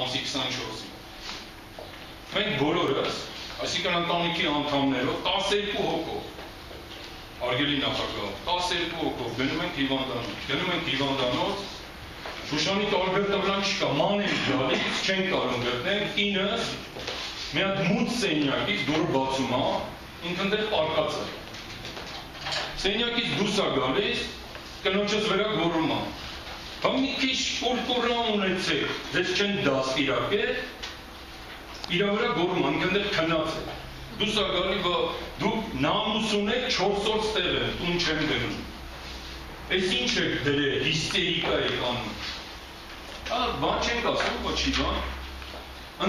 ամսի 24-ին։ Մենք բոլորս, այսինքն ընտանիքի անդամներով 12 հոգով Արգելի նախագահ, 12 հոգով գնում ենք հիվանդանոց, գնում ենք հիվանդանոց, Շուշանի տարբեր տվրան չկա, ման են գալիս, չեն կարող գտնել, ինը մի հատ մութ սենյակից դուր բացում է, ինքն դեռ պարկած է։ Սենյակից դուրս է գալիս, կնոջս վրա գոռում է։ Բա մի քիչ կուլտուրա ունեցեք, ձեզ չեն դաստիարակել, իր վրա դեռ քնած է։ Դուրս է գալի, բա դուք նամուս ունեք 4 օր ստեղ է, տուն չեմ գնում։ Այս ինչ եք դրել, հիստերիկա եք անում։ Ահա բան չենք ասում, ոչի բան։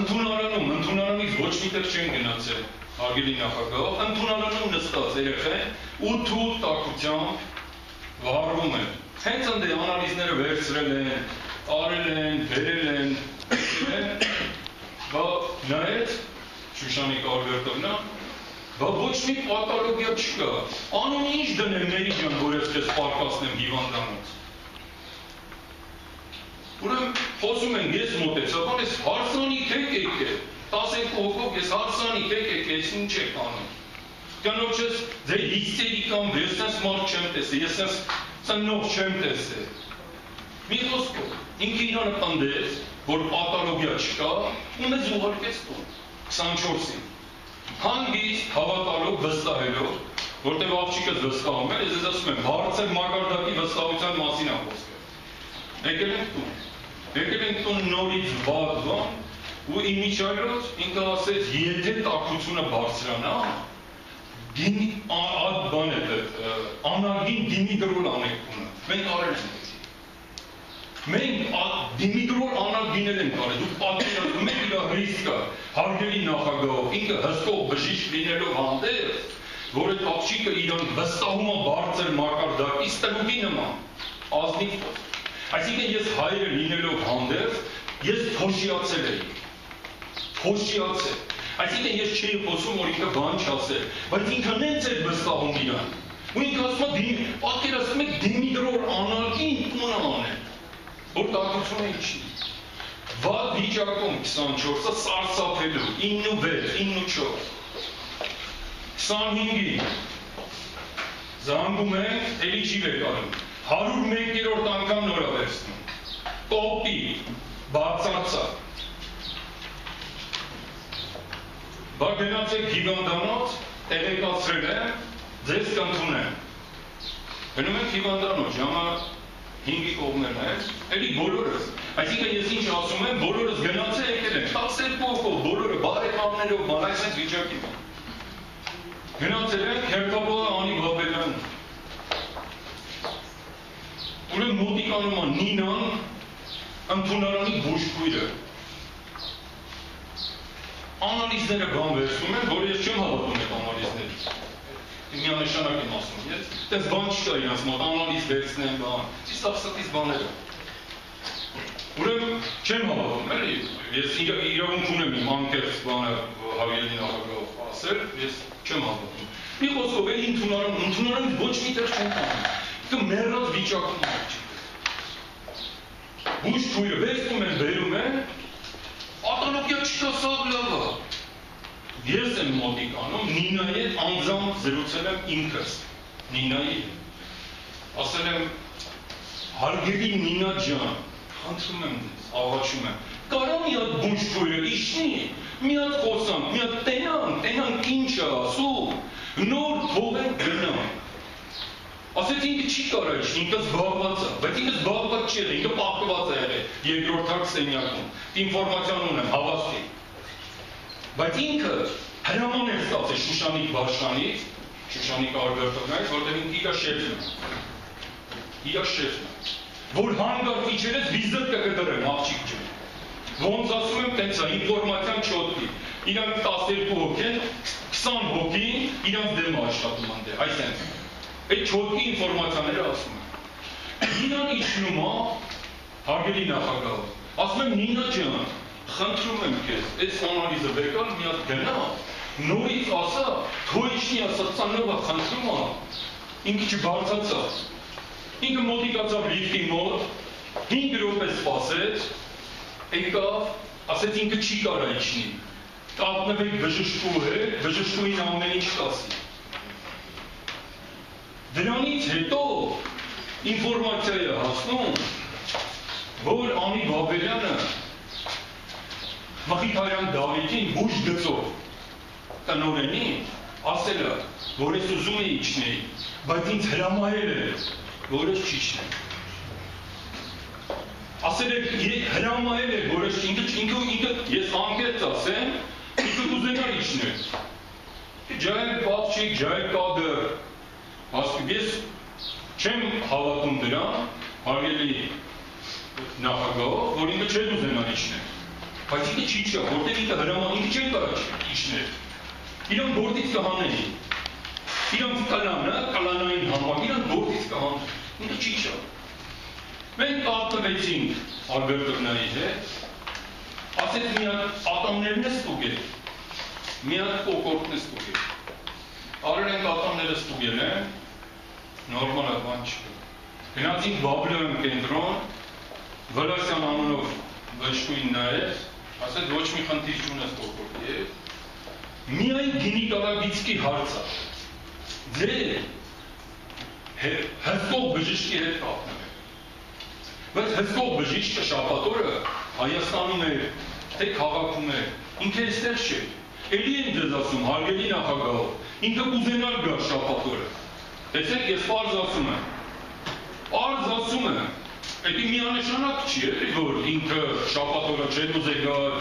Ընթունարանում, ընթունարանից ոչ միտեղ չեն գնացել հարգելի նախագահ, ընթունարանում նստած երեխեն 8 ու տակությամբ վարվում են։ Հենց ընդ անալիզները վերցրել են, արել են, վերել են, բա նայեց Շուշանիկ Ալբերտովնա, բա ոչ մի պաթոլոգիա չկա։ Անուն ինչ դնեմ Մերի ջան, որ ես քեզ պարկասնեմ հիվանդանոց։ Ուրեմն խոսում են ես մոտեցա, բան ես հարսանի թեք եկել, 12 հոգով ես հարսանի թեք եկել, ես ինչ եք անում։ Կնոջս ձե հիստերիկան ես sense մարդ չեմ տեսել, ես sense ծնող չեմ տեսել։ Մի խոսքով, ինքը իրանը պնդեց, որ պաթոլոգիա չկա, ու մեզ ուղարկեց տուն 24-ին։ Հանգիստ հավատալով, վստահելով, որտեղ աղջիկը վստահում է, ես ասում եմ, բարձր մակարդակի վստահության մասին է խոսքը։ Եկել ենք տուն եկել ենք տուն նորից բազվան ու իմիջայլոց ինքը ասեց եթե տակությունը բարձրանա դիմի այդ բան է անարգին դիմիդրոլ անեկունը մենք արել ենք մենք դիմիդրոլ անարգինել ենք արել դուք պատկերացնում եք իր ռիսկը հարգելի նախագահով ինքը հսկող բժիշկ լինելով հանդերձ որ այդ աղջիկը իրան վստահում է բարձր մակարդակի ստրուկի նման ազնիվ Այսինքն ես հայրը լինելով հանդերձ, ես փոշիացել էի։ Փոշիացել։ Այսինքն ես չէի խոսում, որ ինքը բան չասել, բայց ինքը նենց էր վստահում իրան։ Ու ինքը ասում է, պատկերացնում եք Դիմիտրոր անարգին տունը անել, որ տակությունը ինչի։ Վատ վիճակում 24-ը սարսափելու, 96, 94։ 25-ին զանգում ենք, էլի չի վեկանում 101-րդ անգամ նորավերցնում։ Տոպի, բացացա։ Բա գնացեք հիվանդանոց, տեղեկացրել եմ, ձեզ կընդունեմ։ Գնում ենք հիվանդանոց, ժամը 5-ի կողմերն է, էլի բոլորս։ Այսինքն ես ինչ ասում եմ, բոլորս գնացել եկել են, 12 հոգով, բոլորը բարեկամներով, բան այսպես վիճակի։ Գնացել են Քերտապոլը անի Բաբելյան Ուրեմն մոտիկանում է Նինան ընդունարանի բուժքույրը։ Անալիզները բան վերցնում են, որ ես չեմ հավատում այդ անալիզներին։ Միանշանակ եմ ասում, ես դες բան չկա իրանց մոտ, անալիզ վերցնեն բան, ճիշտ ապսատից բաները։ Ուրեմն չեմ հավատում, էլի, ես իրավունք ունեմ իմ անկեղծ բանը հավիելի նախագահով ասել, ես չեմ հավատում։ Մի խոսքով էլի ընդունարան, ընդունարան ոչ մի տեղ չեն կանում դու մեռած վիճակում ես։ Բուժ քույրը վերցնում են, բերում են, ատանոկյա չկա սաղ լավա։ Ես եմ մոտիկանում, Նինայի հետ անձամբ զրուցել եմ ինքս, Նինայի հետ։ Ասել եմ, հարգելի Նինա ջան, խնդրում եմ ձեզ, աղաչում եմ, կարա մի հատ բուժ քույրը իշնի, մի հատ խոսանք, մի հատ տենանք, տենանք ինչ է ասում, նոր թողենք գնանք Ասեց ինքը չի կարող իջնել, ինքը զբաղված է, բայց ինքը զբաղված չի եղել, ինքը պահպանված է եղել երկրորդ սենյակում։ Ինֆորմացիան ունեմ, հավաստի։ Բայց ինքը հրաման է ստացել Շուշանիկ Բաշյանից, Շուշանիկ Ալբերտովնից, որտեղ ինքը իր շեֆն է։ Իր շեֆն է։ Որ հանգարց իջերես վիզիտ կգտրեմ աղջիկ ջան։ Ոնց ասում եմ, տենց է ինֆորմացիան չոտի։ Իրանք 12 հոգի են, 20 հոգին իրանք դեմ աշխատում անդե, այսինքն Այդ չոտքի ինֆորմացիաները ասում են։ Նինան իջնում է, հարգելի նախագահ, ասում եմ Նինա ջան, խնդրում եմ քեզ, այս անալիզը վեկալ մի հատ գնա, նորից ասա, թո իջնի ասացանովա խնդրում է, ինքը չբարձացա։ Ինքը մոտիկացավ լիֆտի մոտ, 5 րոպե սպասեց, եկավ, ասեց ինքը չի կարա իջնի։ Կապնվեք բժշկու հետ, բժշկուին ամեն ինչ կասի։ Դրանից հետո ինֆորմացիա է հասնում, որ Անի Բաբելյանը Մխիթարյան Դավիթին բուժ գծով տնորենին ասել է, որ ես ուզում եի իջնել, բայց ինձ հրամայել է, որ ես չիջնեմ ասել է հրամայել է, որ ես ինքը ինքը ինքը ես անգերց ասեմ, ինքը կուզենար իջնել։ Ջայել բացիկ, ջայել կադը, ասում ես չեմ հավատում դրան, հարգելի նախագահ, որ ինքը չէ ուզենար իջնել։ Բայց ինքը չի չէ, որտեղ ինքը հրաման ինքը չէ կարա իջնել։ Իրան գործից կհանեն։ Իրանց կլանը, կլանային համակ, իրան գործից կհանեն։ Ինքը չի չէ։ Մենք կապտվեցինք Ալբերտովնայի հետ, ասեց մի հատ ատամներն է ստուգել, մի հատ կոկորտն է ստուգել։ Արել ենք ատամները ստուգել են, նորմալ է բան չկա։ Գնացինք Բաբլոյում կենտրոն, Վլասյան անունով բժշկուին նայեց, ասեց ոչ մի խնդիր չունես կոկորտի հետ։ Միայն գինեկոլոգիցկի հարցը։ Ձեր հսկող բժշկի հետ կապն Բայց հսկող բժիշկը շապատորը Հայաստանում է, թե քաղաքում է, ինքը այստեղ չէ։ Էլի եմ ձեզ ասում, հարգելի նախագահ, ինքը կուզենալ գա շապատորը։ Տեսեք, ես պարզ ասում եմ։ Պարզ ասում եմ, Էդի միանշանակ չի, էլի որ ինքը շապատորը չէր ուզել գալ,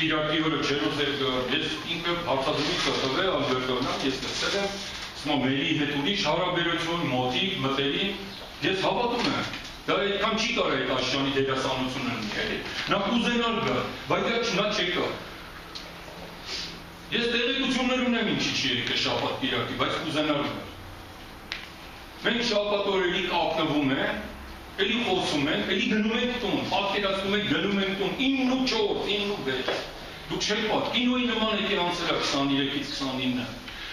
Կիրակի օրը չէր ուզել գալ։ Ես ինքը հարցադրույց կտվել Ալբերտովնա, ես տեսել եմ, ասում եմ, մերի հետ ուրիշ հարաբերություն, մոտիկ, մտերի, ես հավատում եմ Դա այդքան չի կարող այդ աշյանի դերասանությունը լինի, էլի։ Նա կուզենալ գա, բայց դա չնա չեկա։ Ես տեղեկություններ ունեմ ինչի չի եկել շաբաթ կիրակի, բայց կուզենալ գա։ Մենք շաբաթ օրերի կապնվում են, էլի խոսում ենք, էլի գնում ենք տուն, պատկերացնում ենք գնում ենք տուն 9 4, 9 6։ Դուք չեք պատ, կինոյի նման եկել անցել է 23-ից 29-ը։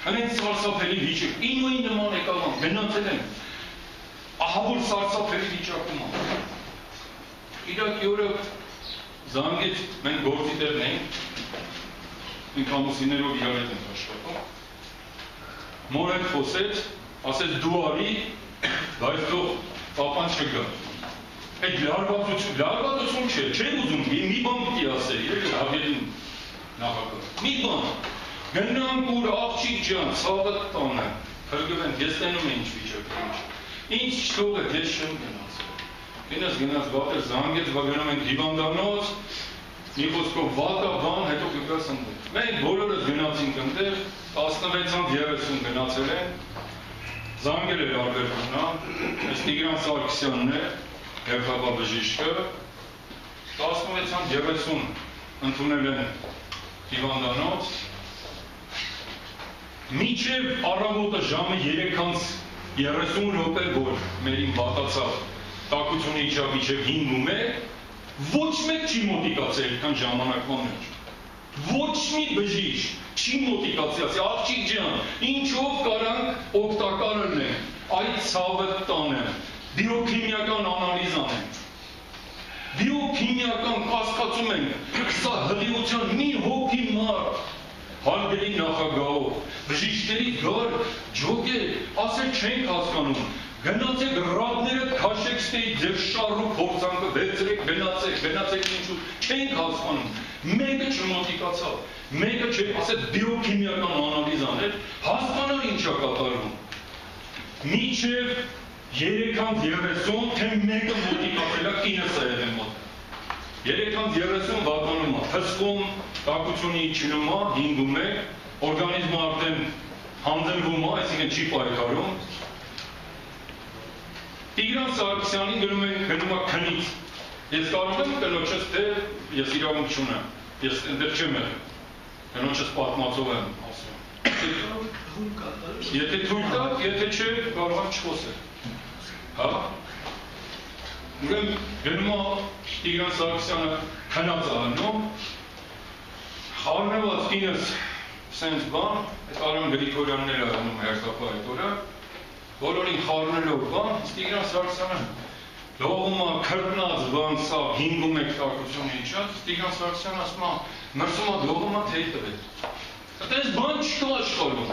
Հենց սարսափելի վիճակ, կինոյի նման եկալ գնացել ենք ահավոր սարսափելի վիճակում է։ Իրաքի օրը զանգեց, մենք գործի տեղն ենք, մենք ամուսիներով իրար հետ ենք աշխատում։ Մոր հետ խոսեց, ասեց դու արի, բայց թող պապան չգա։ Այդ լարվածություն, լարվածություն չէ, չէ ուզում, մի, մի բան պիտի ասել, երբ հավելին նախագահ։ Մի բան, գնանք ուր աղջիկ ջան, ցավը տանը, հրգվենք, ես տենում եմ ինչ վիճակ ինչ։ շտուղը ես չեմ գնացել։ Ինձ գնաց վատը զանգեց, բա գնում ենք հիվանդանոց, մի խոսքով վատա բան, հետո կգաս ընդդեմ։ Մենք բոլորս գնացինք ընդդեմ, 16-ան 30 գնացել են, զանգել էր Ալբերտոնա, այս Տիգրան Սարգսյանն է, Երխավա բժիշկը, 16-ան 30 ընդունել են հիվանդանոց, Միջև առավոտը ժամը 3-ից 30 րոպե որ մերին բացացավ տակությունը իջավ իջև 5-1 ոչ մեկ չի մոտիկացել այդքան ժամանակվա մեջ ոչ մի բժիշկ չի մոտիկացել ասի աղջիկ ջան ինչով կարանք օգտակար լինենք այդ ցավը տանը բիոքիմիական անալիզ անենք բիոքիմիական կասկածում ենք սա հղիության մի հոգի մարդ հարգելի նախագահով, բժիշկների գար ջոգե, ասել չենք հասկանում, գնացեք ռադները քաշեք ստեի ձեր շարու փորձանքը վերցրեք, գնացեք, գնացեք ինչու, չենք հասկանում, մեկը չմոտիկացավ, մեկը չէ, ասել բիոքիմիական անալիզ անել, հասկանալ ինչա կատարվում։ Միջև 330 թե մեկը մոտիկացել է կինս է եղել մոտ։ 330 վատանում է, հսկում, տակությունի իջնում է, հինգում է, օրգանիզմը արդեն հանդրվում է, այսինքն չի պայքարում։ Տիգրան Սարգսյանին գնում են գնում է քնից։ Ես կարող եմ կնոջս թե ես իրավունք չունեմ։ Ես այնտեղ չեմ եղել։ Կնոջս պատմածով եմ ասում։ Եթե թույլ տա, եթե չէ, կարող եմ չխոսել։ Հա։ Ուրեմն գնում է Տիգրան Սարգսյանը քնած անում, խառնված ինձ սենց բան, այդ Արամ Գրիգորյանները անում հերթապա այդ օրը, բոլորին խառնելով բան, Տիգրան Սարգսյանը լողումա քրտնած բանսա 5-1 տակություն իջած Տիգրան Սարգսյան ասում է մրցումա լողումա թեյ տվել այդպես բան չկա աշխարհում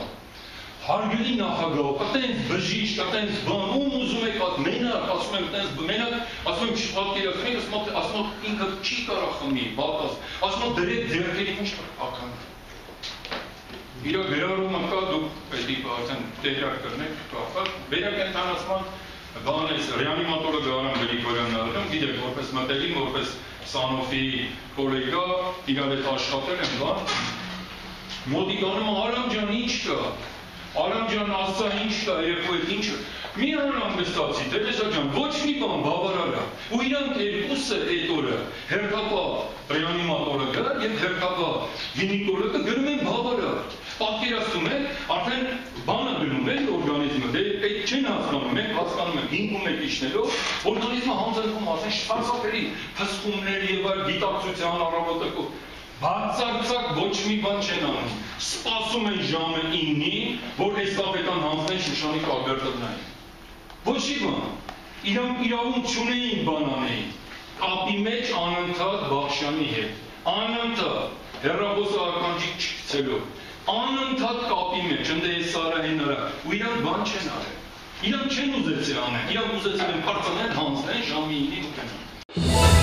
հարգելի նախագահ, այդպես բժիշկ, այդպես բան, ում ուզում եք այդ մենակ, ասում եմ, այդպես մենակ, ասում եմ չպատկերացնեք, ասում ասում ինքը չի կարող խմի, բալկաս, ասում դրեք ձեռքերի ինչ ական։ Իրա վերարումը կա դուք պետք է արդեն տեղյակ կրնեք, կապված, վերակենդանացման բան էս ռեանիմատորը Գարան Գրիգորյանն արում, գիտեք, որպես մտերիմ, որպես Սանոֆի գոլեգա, իրար հետ աշխատել եմ, բան։ Մոտիկանում Արամ ջան, ինչ կա։ Արամ ջան, ասա ինչ կա, երբ այդ ինչ մի անհանգստացի, դերեսա ջան, ոչ մի բան բավարար է։ Ու իրանք երկուսը այդ օրը հերթապա ռեանիմատորը գա եւ հերթապա գինեկոլոգը գրում են բավարար։ Պատկերացնում եք, արդեն բանը գնում է օրգանիզմը, դե այդ չեն հասկանում, մենք հասկանում ենք 5-1 իջնելով, օրգանիզմը հանձնվում արդեն շփարսափերի փսխումներ եւ այլ գիտակցության առավոտը բացարձակ ոչ մի բան չեն անում։ Սպասում են ժամը 9-ին, որ էստաֆետան հանձնեն Շուշանի կարգարտնային։ Ոչ մի բան։ Իրանք իրավունք չունեին բան անեին։ Կապի մեջ անընդհատ Բախշյանի հետ։ Անընդհատ հերրախոսը ականջիկ չգցելով։ Անընդհատ կապի մեջ, ընդ է Սարահին նրա։ Ու իրանք բան չեն արել։ Իրանք չեն ուզեցել անել։ Իրանք ուզեցել են բարձրանալ հանձնեն ժամի 9-ին ու գնան։